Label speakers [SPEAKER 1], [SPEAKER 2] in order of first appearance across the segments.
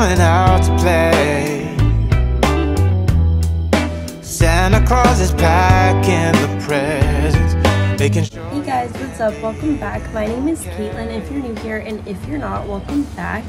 [SPEAKER 1] coming out to play. Santa Claus is packing the presents, making sure.
[SPEAKER 2] Hey guys, what's up? Welcome back. My name is Katelyn if you're new here, and if you're not, welcome back.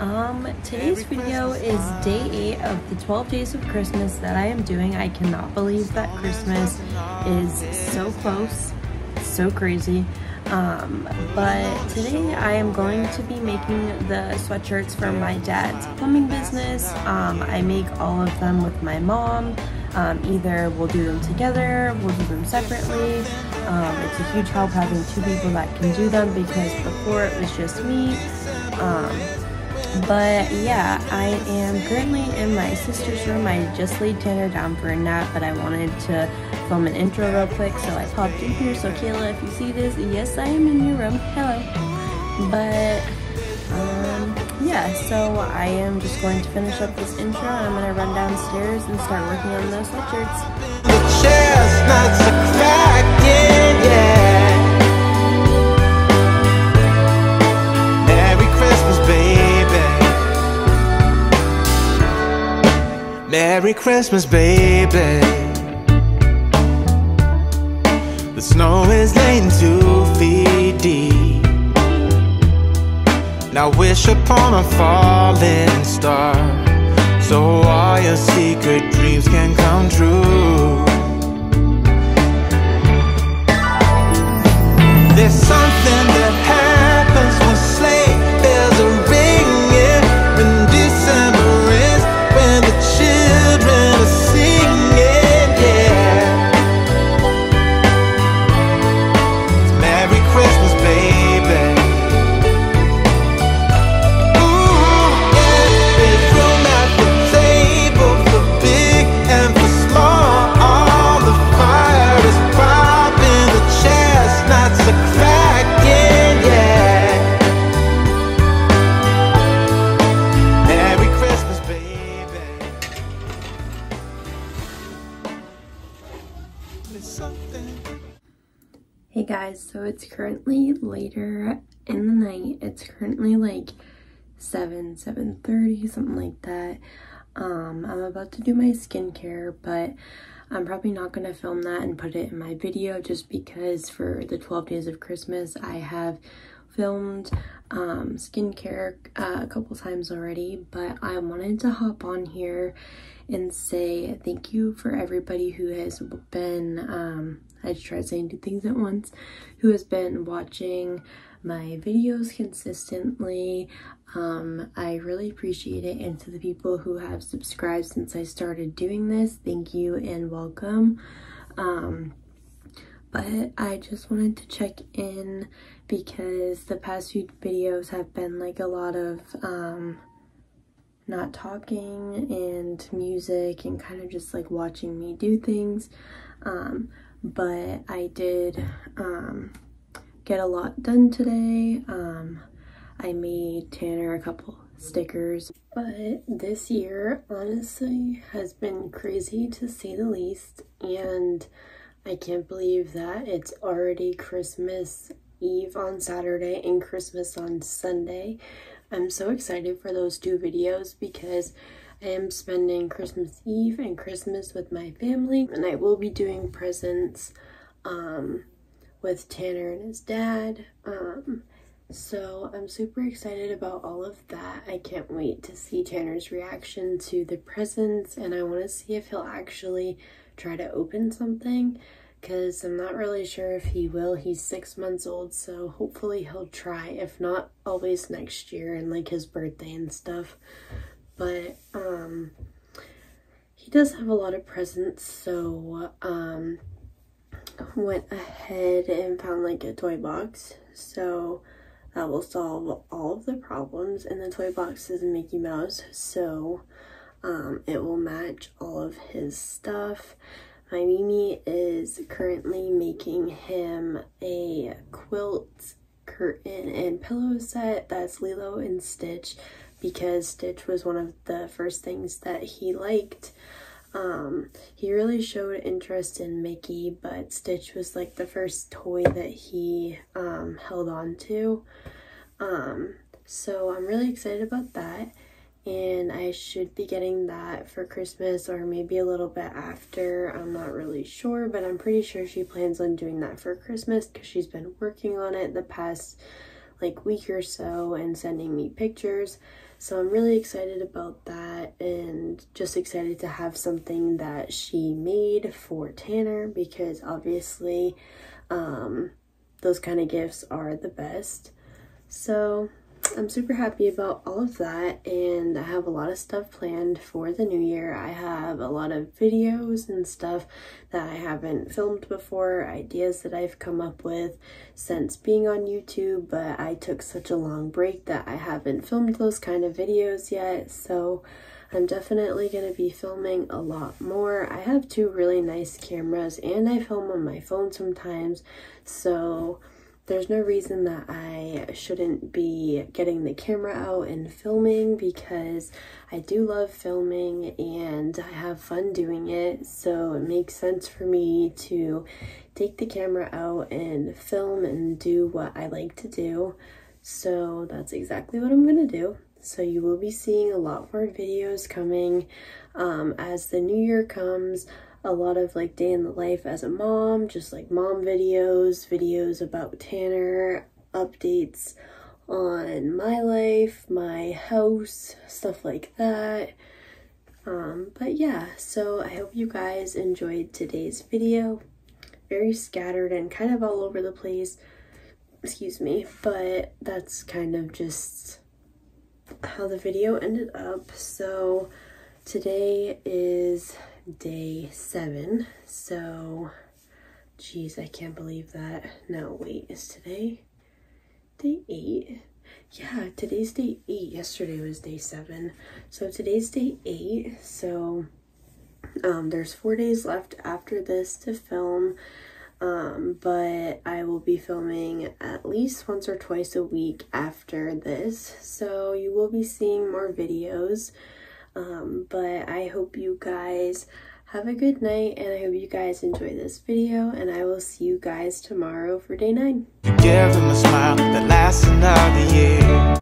[SPEAKER 2] Um, today's video is day 8 of the 12 days of Christmas that I am doing. I cannot believe that Christmas is so close, so crazy. Um, but today I am going to be making the sweatshirts for my dad's plumbing business. Um, I make all of them with my mom. Um, either we'll do them together, we'll do them separately. Um, it's a huge help having two people that can do them because before it was just me. But yeah, I am currently in my sister's room. I just laid Tanner down for a nap, but I wanted to film an intro real quick, so I popped in here. So Kayla, if you see this, yes, I am in your room. Hello. But um, yeah, so I am just going to finish up this intro. I'm to run downstairs and start working on those sweatshirts.
[SPEAKER 1] Merry Christmas, baby. The snow is laying two feet deep. Now wish upon a falling star, so all your secret dreams can come true. There's something that
[SPEAKER 2] Hey guys, so it's currently later in the night. It's currently like 7, 7.30, something like that. Um, I'm about to do my skincare, but I'm probably not going to film that and put it in my video just because for the 12 days of Christmas, I have filmed um, skincare uh, a couple times already, but I wanted to hop on here and say thank you for everybody who has been, um, I just tried saying two things at once, who has been watching my videos consistently. Um, I really appreciate it. And to the people who have subscribed since I started doing this, thank you and welcome. Um, but I just wanted to check in because the past few videos have been like a lot of um, not talking and music and kind of just like watching me do things. Um, but I did um, get a lot done today. Um, I made Tanner a couple stickers. But this year, honestly, has been crazy to say the least. And I can't believe that it's already Christmas Eve on Saturday and Christmas on Sunday. I'm so excited for those two videos because I am spending Christmas Eve and Christmas with my family and I will be doing presents um, with Tanner and his dad. Um, so I'm super excited about all of that. I can't wait to see Tanner's reaction to the presents and I want to see if he'll actually try to open something because I'm not really sure if he will. He's six months old, so hopefully he'll try. If not, always next year and like his birthday and stuff. But um, he does have a lot of presents, so um, went ahead and found like a toy box. So that will solve all of the problems. And the toy box is Mickey Mouse, so um, it will match all of his stuff. My Mimi is currently making him a quilt, curtain, and pillow set that's Lilo and Stitch because Stitch was one of the first things that he liked. Um, he really showed interest in Mickey, but Stitch was like the first toy that he um, held on to. Um, So I'm really excited about that. And I should be getting that for Christmas or maybe a little bit after. I'm not really sure, but I'm pretty sure she plans on doing that for Christmas because she's been working on it the past like week or so and sending me pictures. So I'm really excited about that and just excited to have something that she made for Tanner because obviously um, those kind of gifts are the best. So I'm super happy about all of that and I have a lot of stuff planned for the new year. I have a lot of videos and stuff that I haven't filmed before, ideas that I've come up with since being on YouTube, but I took such a long break that I haven't filmed those kind of videos yet. So I'm definitely going to be filming a lot more. I have two really nice cameras and I film on my phone sometimes. So there's no reason that I shouldn't be getting the camera out and filming because I do love filming and I have fun doing it. So it makes sense for me to take the camera out and film and do what I like to do. So that's exactly what I'm going to do. So you will be seeing a lot more videos coming um, as the new year comes a lot of like day in the life as a mom, just like mom videos, videos about Tanner, updates on my life, my house, stuff like that. Um, but yeah, so I hope you guys enjoyed today's video. Very scattered and kind of all over the place, excuse me, but that's kind of just how the video ended up. So today is day seven. So, geez, I can't believe that. No, wait, is today day eight? Yeah, today's day eight. Yesterday was day seven. So today's day eight. So um, there's four days left after this to film. Um, but I will be filming at least once or twice a week after this. So you will be seeing more videos. Um, but I hope you guys have a good night and I hope you guys enjoy this video and I will see you guys tomorrow for day 9.